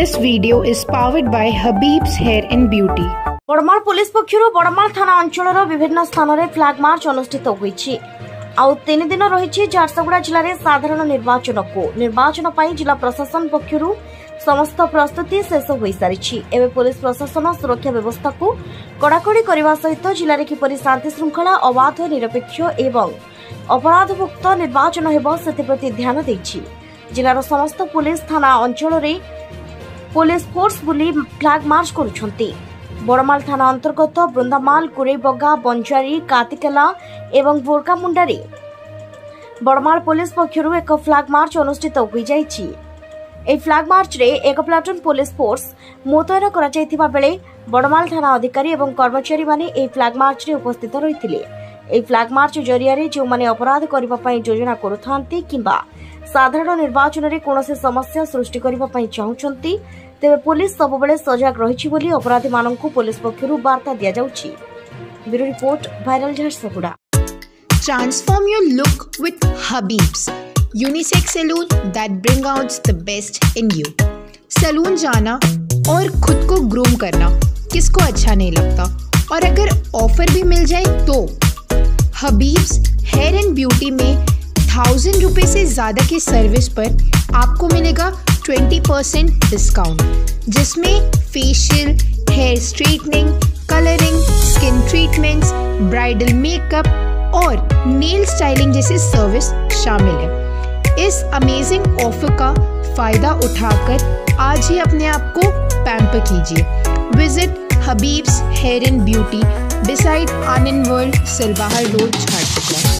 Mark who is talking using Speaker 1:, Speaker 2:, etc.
Speaker 1: This video is powered by Habib's Hair and Beauty.
Speaker 2: Badmal police ପକ୍ଷରୁ ବଡ଼ମାଳ ଥାନା ଅଞ୍ଚଳର ବିଭିନ୍ନ ସ୍ଥାନରେ ଫ୍ଲାଗ ମାର୍ଚ୍ଚ ଅନୁଷ୍ଠିତ ହୋଇଛି ଆଉ ତିନି ଦିନ ରହିଛି ଝାରସୁଗୁଡ଼ା ଜିଲ୍ଲାରେ ସାଧାରଣ ନିର୍ବାଚନକୁ ନିର୍ବାଚନ ପାଇଁ ଜିଲ୍ଲା ପ୍ରଶାସନ ପକ୍ଷରୁ ସମସ୍ତ ପ୍ରସ୍ତୁତି ଶେଷ ହୋଇସାରିଛି ଏବେ ପୋଲିସ ପ୍ରଶାସନ ସୁରକ୍ଷା ବ୍ୟବସ୍ଥାକୁ କଡ଼ାକଡ଼ି କରିବା ସହିତ ଜିଲ୍ଲାରେ କିପରି ଶାନ୍ତି ଶୃଙ୍ଖଳା ଅବାଧ ନିରପେକ୍ଷ ଏବଂ ଅପରାଧମୁକ୍ତ ନିର୍ବାଚନ ହେବ ସେଥିପ୍ରତି ଧ୍ୟାନ ଦେଇଛି। ଜିଲ୍ଲାର ସମସ୍ତ ପୋଲିସ ଥାନା ଅଞ୍ଚଳରେ ପୋଲିସ ଫୋର୍ସ ବୁଲି ଫ୍ଲାଗ ମାର୍ଚ୍ଚ କରୁଛନ୍ତି ବଡ଼ମାଳ ଥାନା ଅନ୍ତର୍ଗତ ବୃନ୍ଦାମାଲ କୁରେଇବଗା ବଞ୍ଜାରୀ କାତିକେଲା ଏବଂ ବୋରକାମୁଣ୍ଡାରେ ବଡ଼ମାଳ ପୋଲିସ ପକ୍ଷରୁ ଏକ ଫ୍ଲାଗ ମାର୍ଚ୍ଚ ଅନୁଷ୍ଠିତ ହୋଇଯାଇଛି ଏହି ଫ୍ଲାଗ ମାର୍ଚ୍ଚରେ ଏକ ପ୍ଲାଟୁନ ପୋଲିସ ଫୋର୍ସ ମୁତୟନ କରାଯାଇଥିବା ବେଳେ ବଡ଼ମାଳ ଥାନା ଅଧିକାରୀ ଏବଂ କର୍ମଚାରୀମାନେ ଏହି ଫ୍ଲାଗ ମାର୍ଚ୍ଚରେ ଉପସ୍ଥିତ ରହିଥିଲେ ଏହି ଫ୍ଲାଗ ମାର୍ଚ୍ଚ ଜରିଆରେ ଯେଉଁମାନେ ଅପରାଧ କରିବା ପାଇଁ ଯୋଜନା କରୁଥାନ୍ତି କିମ୍ବା ସାଧାରଣ ନିର୍ବାଚନରେ କୌଣସି ସମସ୍ୟା ସୃଷ୍ଟି କରିବା ପାଇଁ ଚାହୁଁଛନ୍ତି ତେବେ ପୋଲିସ ସବୁବେଳେ ସଜାଗ ରହିଛି ବୋଲି ଅପରାଧୀମାନଙ୍କୁ ପୋଲିସ ପକ୍ଷରୁ ବାର୍ତ୍ତା ଦିଆଯାଉଛି bureau report viral Jharsuguda
Speaker 3: Transform your look with Habib's unisex saloon that bring out the best in you. Salon जाना और खुद को ग्रूम करना किसको अच्छा नहीं लगता और अगर ऑफर भी मिल जाए तो हबीब्स हेयर एंड ब्यूटी में थाउज़ेंड रुपये से ज़्यादा की सर्विस पर आपको मिलेगा ट्वेंटी परसेंट डिस्काउंट जिसमें facial hair straightening colouring skin treatments bridal makeup और नेल स्टाइलिंग जैसी सर्विस शामिल है। इस अमेजिंग ऑफ़र का फ़ायदा उठाकर आज ही अपने आप को पैम्पर कीजिए। Visit Habib's hair and beauty beside Anand world Silwahar road Jharsuguda